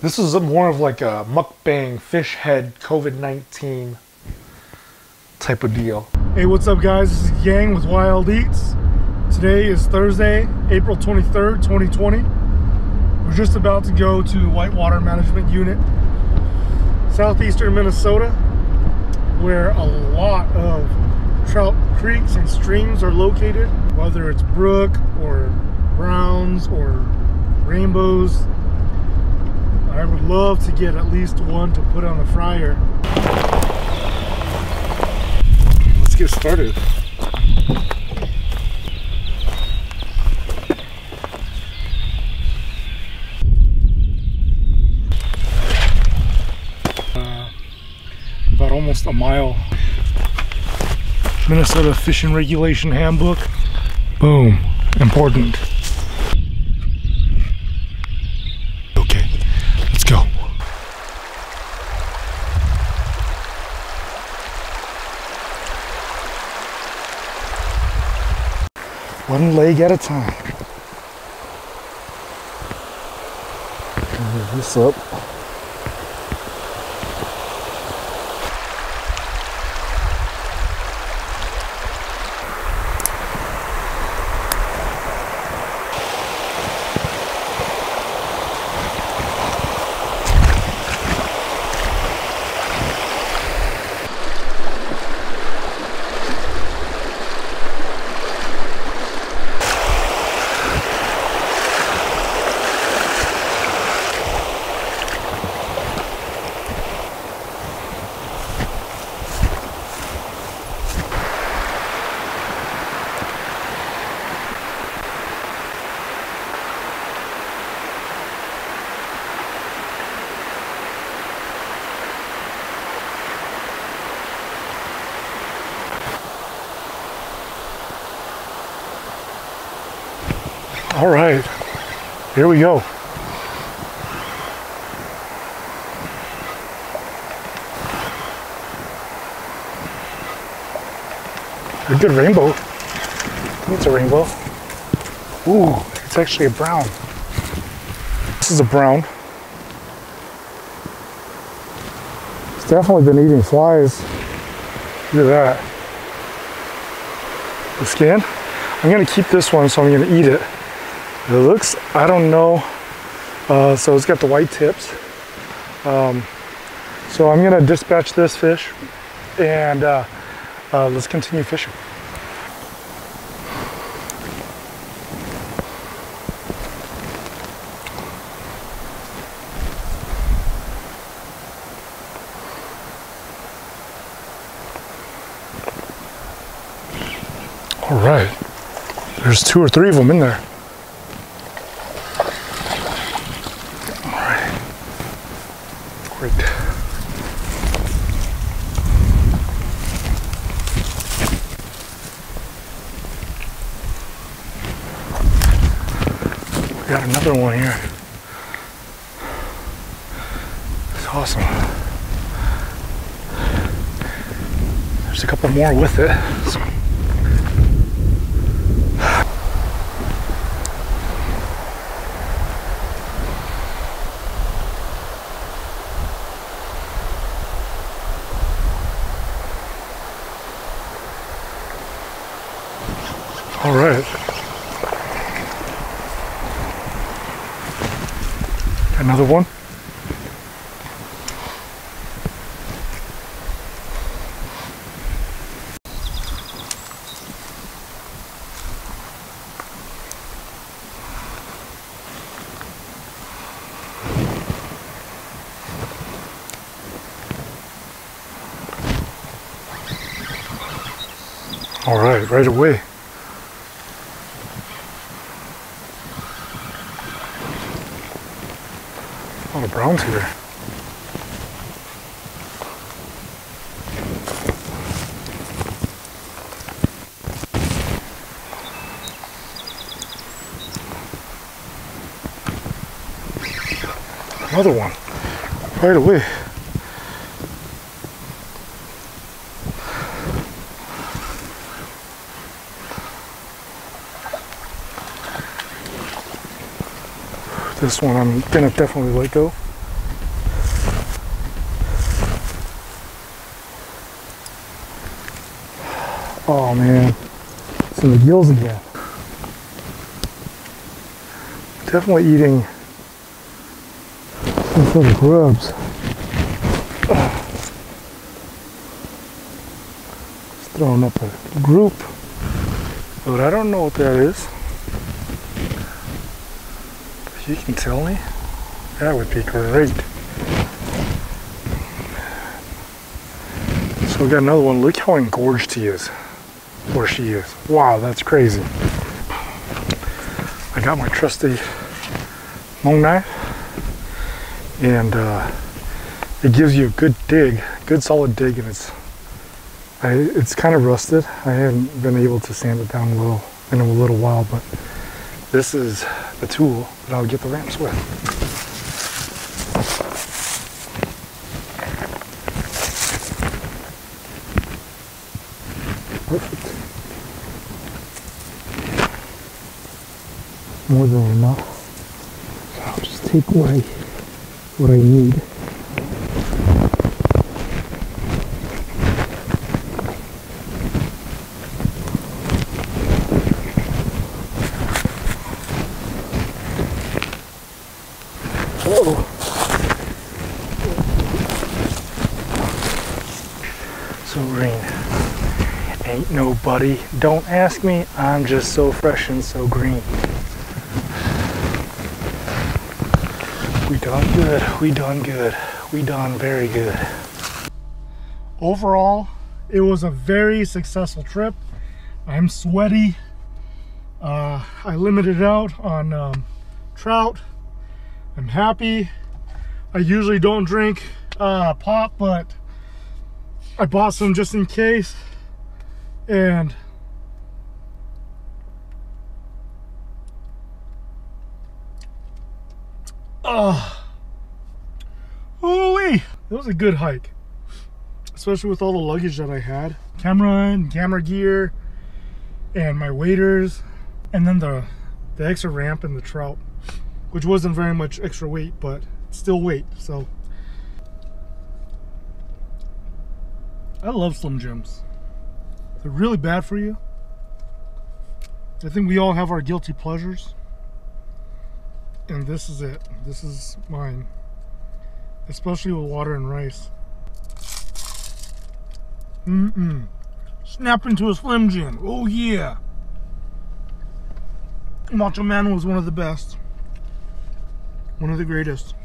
This is more of like a mukbang fish head COVID-19 type of deal. Hey, what's up guys? This is Yang with Wild Eats. Today is Thursday, April 23rd, 2020. We're just about to go to Whitewater Management Unit, southeastern Minnesota, where a lot of trout creeks and streams are located, whether it's brook or browns or rainbows. I would love to get at least one to put on the fryer. Let's get started. Uh, about almost a mile. Minnesota Fishing Regulation Handbook. Boom. Important. One leg at a time. Move this up. All right, here we go. A good rainbow. It's a rainbow. Ooh, it's actually a brown. This is a brown. It's definitely been eating flies. Look at that. The skin. I'm gonna keep this one, so I'm gonna eat it. It looks, I don't know. Uh, so it's got the white tips. Um, so I'm gonna dispatch this fish and uh, uh, let's continue fishing. All right, there's two or three of them in there. Great. We got another one here. It's awesome. There's a couple more with it. So All right. Another one. All right, right away. Lot of browns here. Another one, right away. This one I'm gonna definitely let go. Oh man, it's in the gills again. Definitely eating some sort of grubs. Just throwing up a group, but I don't know what that is. You can tell me, that would be great. So we got another one. Look how engorged he is, or she is. Wow, that's crazy. I got my trusty long knife, and uh, it gives you a good dig, good solid dig, and it's I, it's kind of rusted. I haven't been able to sand it down a little in a little while, but this is the tool that I'll get the ramps with. Perfect. More than enough. So I'll just take I what I need. Whoa. So green. Ain't nobody. Don't ask me. I'm just so fresh and so green. We done good. We done good. We done very good. Overall, it was a very successful trip. I'm sweaty. Uh, I limited out on um, trout. I'm happy. I usually don't drink uh, pop, but I bought some just in case. And oh, holy, it was a good hike, especially with all the luggage that I had, camera and camera gear, and my waders, and then the the extra ramp and the trout, which wasn't very much extra weight, but still weight. So I love Slim Jims. They're really bad for you. I think we all have our guilty pleasures. And this is it. This is mine. Especially with water and rice. Mm-mm. Snap into a Slim Jim. Oh yeah. Macho Man was one of the best. One of the greatest.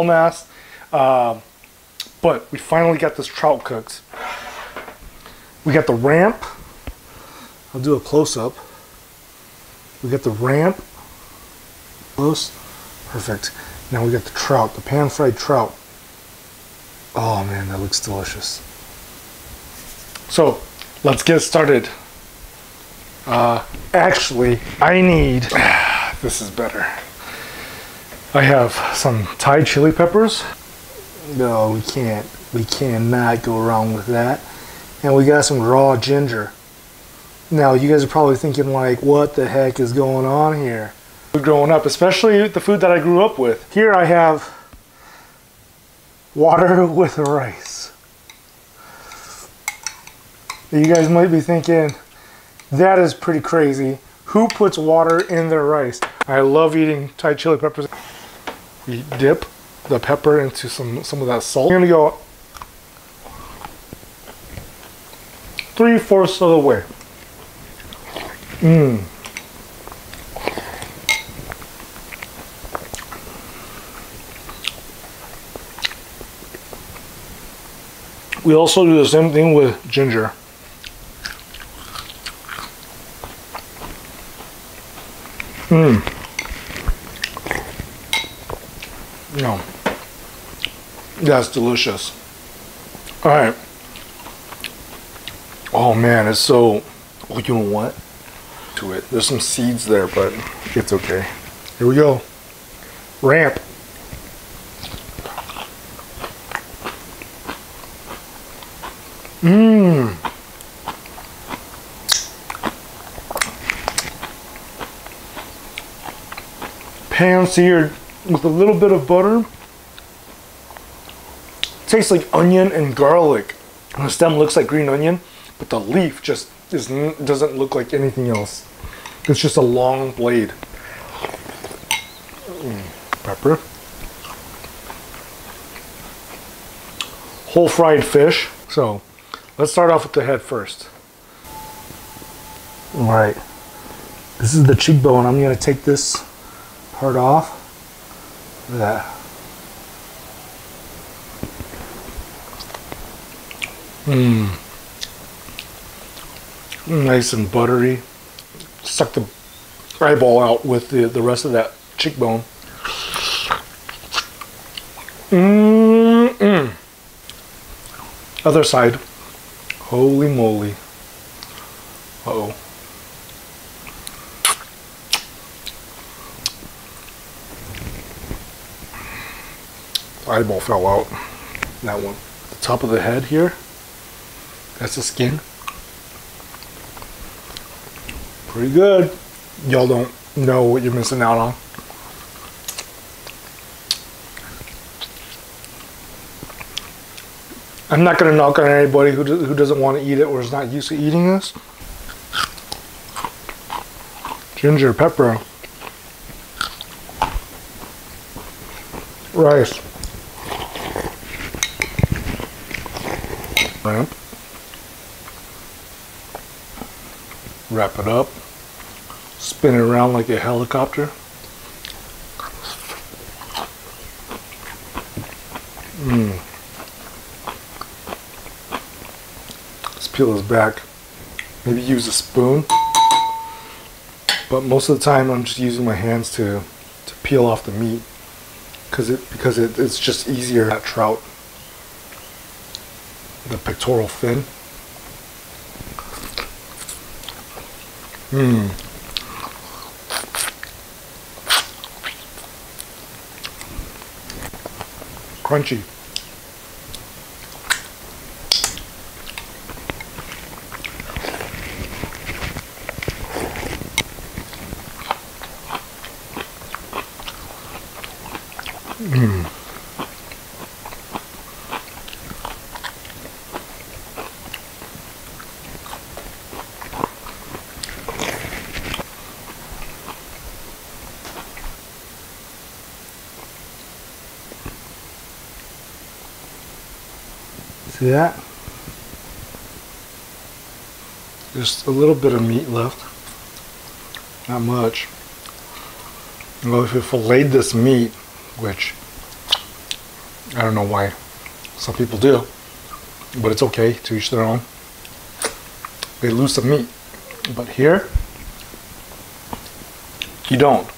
Was all a mess. Uh, but we finally got this trout cooked. We got the ramp. I'll do a close up. We got the ramp. Close. Perfect. Now we got the trout, the pan fried trout. Oh man, that looks delicious. So let's get started. Uh, actually, I need, this is better. I have some Thai chili peppers. No, we can't. We cannot go wrong with that. And we got some raw ginger. Now, you guys are probably thinking like, what the heck is going on here? Growing up, especially the food that I grew up with. Here I have water with rice. You guys might be thinking, that is pretty crazy. Who puts water in their rice? I love eating Thai chili peppers. We dip the pepper into some, some of that salt. I'm gonna go three-fourths of the way. Mmm. We also do the same thing with ginger. Mmm. No. That's delicious. All right. Oh man, it's so. Oh, you know what? To it. There's some seeds there, but it's okay. Here we go. Ramp. Mmm. Pan seared with a little bit of butter. Tastes like onion and garlic. The stem looks like green onion, but the leaf just is, doesn't look like anything else. It's just a long blade. Mm, pepper. Whole fried fish. So Let's start off with the head first. All right. This is the cheekbone. I'm going to take this part off. Look at That. Mmm. Nice and buttery. Suck the eyeball out with the, the rest of that cheekbone. Mmm. -mm. Other side. Holy moly. Uh oh. Eyeball fell out. That one. The top of the head here. That's the skin. Pretty good. Y'all don't know what you're missing out on. I'm not going to knock on anybody who, who doesn't want to eat it or is not used to eating this. Ginger, pepper, rice, ramp, wrap it up, spin it around like a helicopter. Mm. Let's peel this back. Maybe use a spoon. But most of the time I'm just using my hands to, to peel off the meat because it because it, it's just easier that trout. The pectoral fin. Mmm. Crunchy. See that? Just a little bit of meat left. Not much. Well, if you filleted this meat, which I don't know why some people do, but it's okay to each their own. They lose some meat, but here you don't.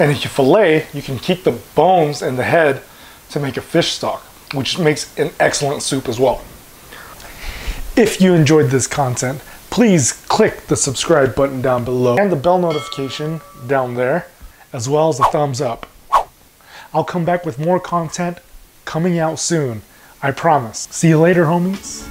And if you fillet, you can keep the bones and the head to make a fish stock, which makes an excellent soup as well. If you enjoyed this content, please click the subscribe button down below and the bell notification down there, as well as the thumbs up. I'll come back with more content coming out soon. I promise. See you later, homies.